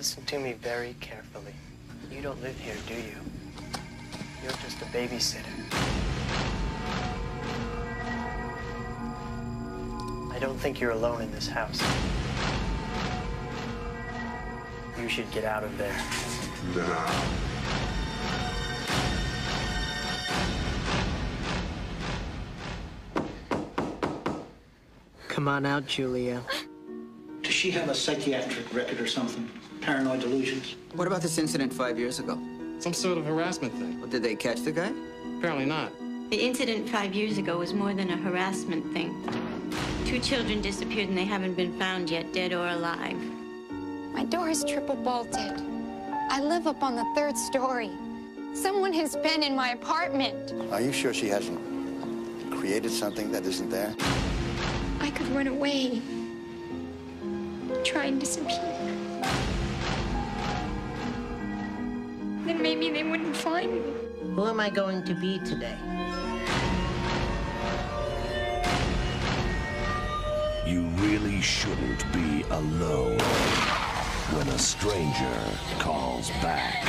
Listen to me very carefully. You don't live here, do you? You're just a babysitter. I don't think you're alone in this house. You should get out of there. Now. Come on out, Julia. Does she have a psychiatric record or something? Paranoid delusions? What about this incident five years ago? Some sort of harassment thing. Well, did they catch the guy? Apparently not. The incident five years ago was more than a harassment thing. Two children disappeared and they haven't been found yet, dead or alive. My door is triple bolted. I live up on the third story. Someone has been in my apartment. Are you sure she hasn't created something that isn't there? I could run away. Try and disappear. Then maybe they wouldn't find me. Who am I going to be today? You really shouldn't be alone when a stranger calls back.